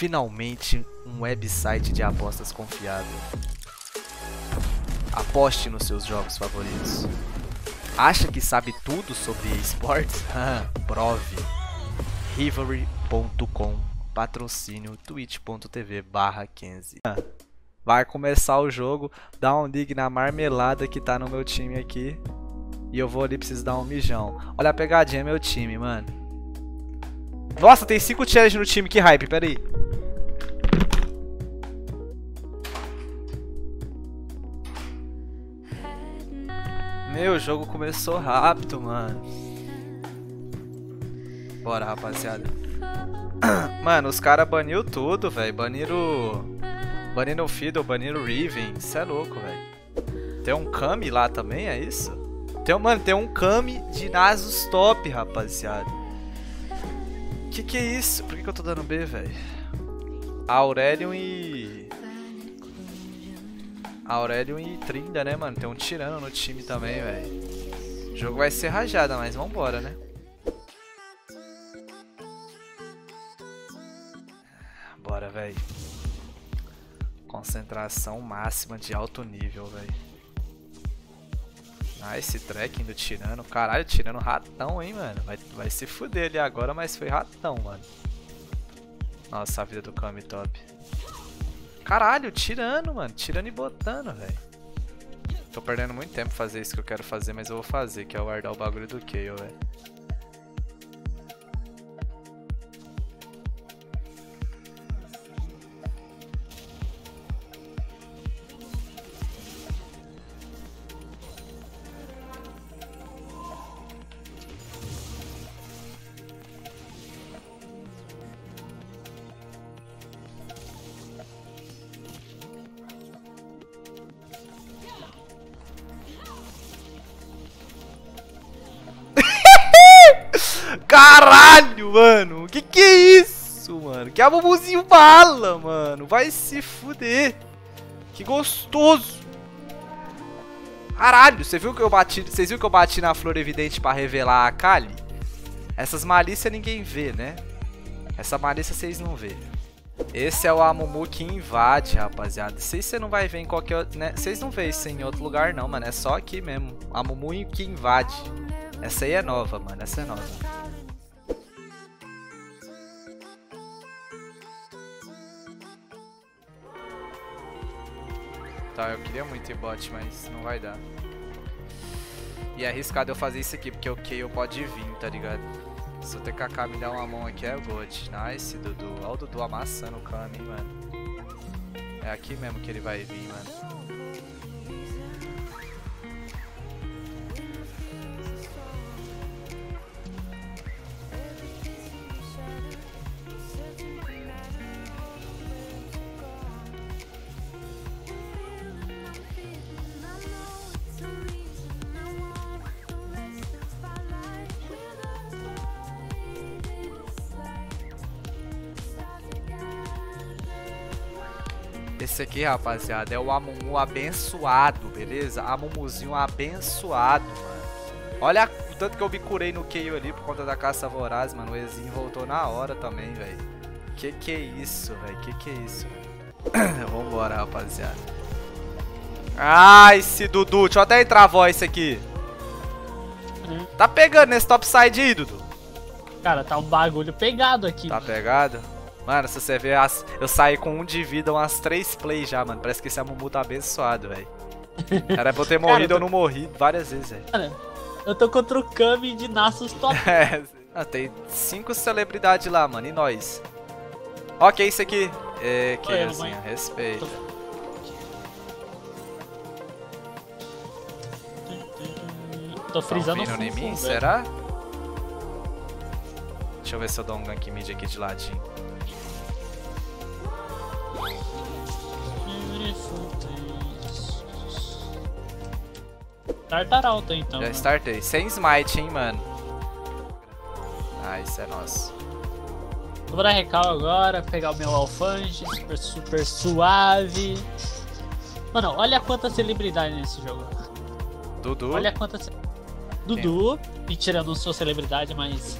Finalmente um website de apostas confiável. Aposte nos seus jogos favoritos. Acha que sabe tudo sobre esportes? Prove. Rivalry.com Patrocínio twitch.tv barra 15 Vai começar o jogo, dá um dig na marmelada que tá no meu time aqui. E eu vou ali, preciso dar um mijão. Olha a pegadinha, meu time, mano. Nossa, tem 5 challenge no time, que hype, pera aí. Meu, o jogo começou rápido, mano. Bora, rapaziada. Mano, os caras baniram tudo, velho. Baniram... Baniram o Fiddle, baniram o Riven. Isso é louco, velho. Tem um Kami lá também, é isso? Tem, mano, tem um Kami de Nasus top, rapaziada. Que que é isso? Por que, que eu tô dando B, velho? Aurelion e... Aurelion e Trinda, né, mano? Tem um tirano no time também, velho. O jogo vai ser rajada, mas vambora, né? Bora, velho. Concentração máxima de alto nível, velho. Ah, esse tracking do Tirano. Caralho, Tirano ratão, hein, mano. Vai, vai se fuder ali agora, mas foi ratão, mano. Nossa, a vida do Kami top. Caralho, Tirano, mano. Tirano e botando, velho. Tô perdendo muito tempo fazer isso que eu quero fazer, mas eu vou fazer, que é guardar o bagulho do Kayle, velho. Caralho, mano. Que que é isso, mano? Que abubuzinho bala, mano. Vai se fuder. Que gostoso. Caralho, você viu que eu bati, vocês viram que eu bati na flor evidente pra revelar a Kali? Essas malícias ninguém vê, né? Essa malícia vocês não vê. Esse é o Amumu que invade, rapaziada. Se você não vai ver em qualquer né? Vocês não vê isso em outro lugar não, mano. É só aqui mesmo. Amumu que invade. Essa aí é nova, mano. Essa é nova. Tá, eu queria muito ir bot, mas não vai dar. E é arriscado eu fazer isso aqui, porque o Kayle pode vir, tá ligado? Se o TKK me dar uma mão aqui é good. Nice, Dudu. Olha o Dudu amassando o Kami, mano. É aqui mesmo que ele vai vir, mano. Esse aqui, rapaziada, é o Amumu abençoado, beleza? Amumuzinho abençoado, mano. Olha o tanto que eu me curei no Kayle ali por conta da caça voraz, mano. O Ezinho voltou na hora também, velho. Que que é isso, velho? Que que é isso, Vambora, rapaziada. Ai, esse Dudu. Deixa eu até entrar a voz aqui. Hum. Tá pegando nesse topside aí, Dudu? Cara, tá um bagulho pegado aqui. Tá pegado? Mano, se você ver, as... eu saí com um de vida umas três plays já, mano. Parece que esse Amumu tá abençoado, velho. Era pra eu ter morrido, Cara, eu, tô... eu, não morri várias vezes, velho. Cara, eu tô contra o Kami de Nasus top. é, ah, tem cinco celebridades lá, mano, e nós. Ok, isso aqui. É, assim, respeito. Tô, tô frisando tá em mim, será? Deixa eu ver se eu dou um gank mid aqui de ladinho. Startar alto então. Já startei. Sem smite, hein, mano. Ah, isso é nosso. Vou dar recal agora, pegar o meu alfange, super, super suave. Mano, olha quanta celebridade nesse jogo. Dudu. Olha quanta. Dudu, e tirando sua celebridade, mas.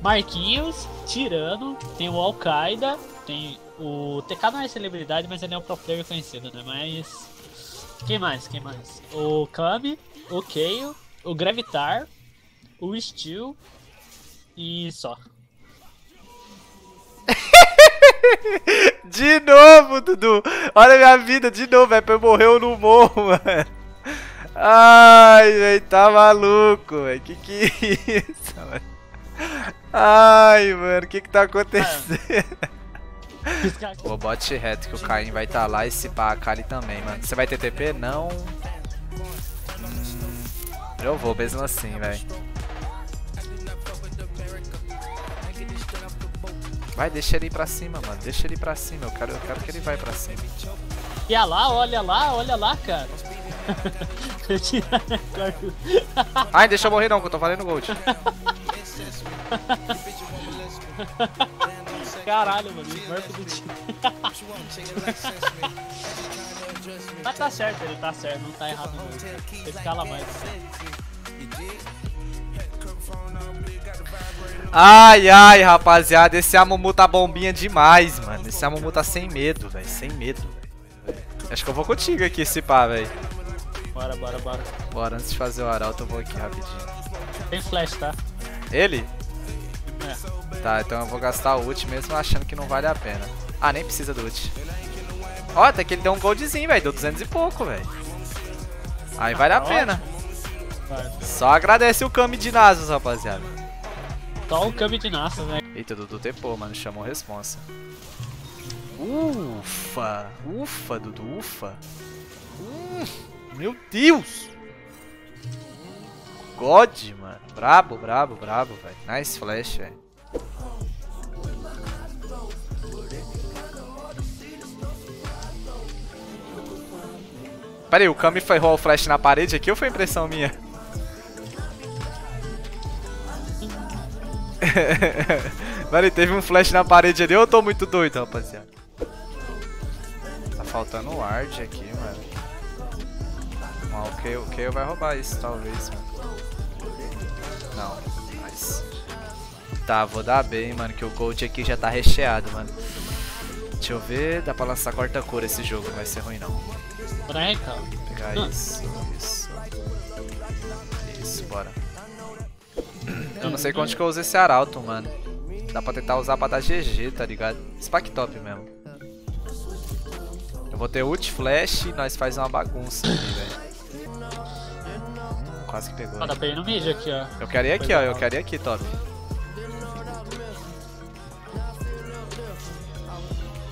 Marquinhos, Tirano, tem o Al-Qaeda, tem o TK não é celebridade, mas ele é um pro player conhecido, né? Mas. Quem mais? Quem mais? O Kami, o Kayle, o Gravitar, o Steel e só. De novo, Dudu. Olha a minha vida, de novo, velho. Eu morrer ou não morro, mano. Ai, velho, tá maluco, velho. Que que é isso, mano? Ai, mano, o que que tá acontecendo? Vou bote reto que o Caim vai estar tá lá e se pá a Kali também, mano. Você vai ter TP? Não. Hum, eu vou mesmo assim, velho. Vai, deixa ele ir pra cima, mano. Deixa ele ir pra cima. Eu quero, eu quero que ele vai pra cima. E olha lá, olha lá, olha lá, cara. Ai, deixa eu morrer não, que eu tô valendo gold. Caralho, mano, Smurf do time. Mas tá certo, ele tá certo, não tá errado não. Ele escala mais. Ai, ai, rapaziada, esse Amumu tá bombinha demais, mano. Esse Amumu tá sem medo, velho, sem medo. Acho que eu vou contigo aqui, esse pá, velho. Bora, bora, bora. Bora, antes de fazer o arauto, eu vou aqui rapidinho. Tem flash, tá? Ele? É. Tá, então eu vou gastar o ult mesmo achando que não vale a pena. Ah, nem precisa do ult. Ó, até que ele deu um goldzinho, velho. Deu 200 e pouco, velho. Aí vale a pena. Só agradece o Kami de Nasus, rapaziada. Só o Kami de Nasus, né? Eita, Dudu tepou, mano. Chamou responsa. Ufa! Ufa, Dudu, ufa. Hum, meu Deus! God, mano. Brabo, brabo, brabo, velho. Nice flash, velho. Pera aí, o Kami foi roll flash na parede aqui ou foi impressão minha? Pera aí, teve um flash na parede ali ou eu tô muito doido, rapaziada? Tá faltando ward aqui, mano. O Kayle, o Kayle vai roubar isso, talvez, mano. Não, nice. Tá, vou dar bem, mano, que o gold aqui já tá recheado, mano. Deixa eu ver, dá pra lançar corta-cura esse jogo, não vai ser ruim não. Branca. Pegar ah. isso, isso. Isso, bora. Eu não sei quanto que eu uso esse arauto, mano. Dá pra tentar usar pra dar GG, tá ligado? Spack top mesmo. Eu vou ter ult flash e nós faz uma bagunça aqui, velho. Quase que pegou. Ah, dá pra ir no mid aqui, ó. Eu quero ir aqui, ó. Eu quero ir aqui, top.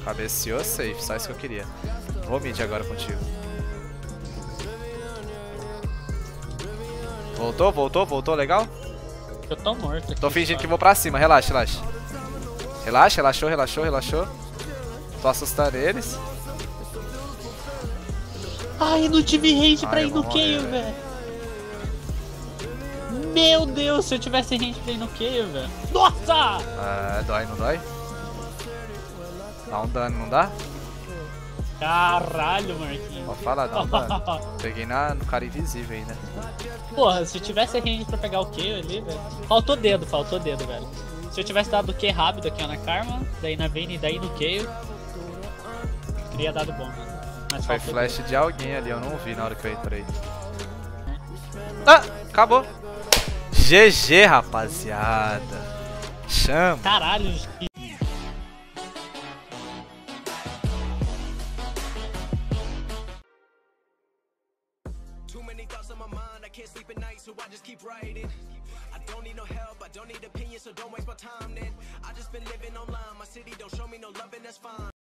Cabeceou safe, só isso que eu queria. Vou mid agora contigo. Voltou, voltou, voltou, legal? Eu tô morto aqui, Tô fingindo que vou pra cima, relaxa, relaxa. Relaxa, relaxou, relaxou, relaxou. Tô assustando eles. Ai, não tive range Ai, pra ir no Kayle, velho. Meu Deus, se eu tivesse range pra ir no Kayle, velho. Nossa! É, dói, não dói? Dá um dano, não dá? Caralho, Marquinhos. Pode falar, dá um dano. Peguei na, no cara invisível aí, né? Porra, se tivesse range pra pegar o Q ali, velho. Faltou dedo, faltou dedo, velho. Se eu tivesse dado o Q rápido aqui ó, na Karma, daí na Vayne e daí no Q, teria dado bom, mano. Mas Foi flash dedo. de alguém ali, eu não vi na hora que eu entrei. Ah, acabou. GG, rapaziada. Chama. Caralho,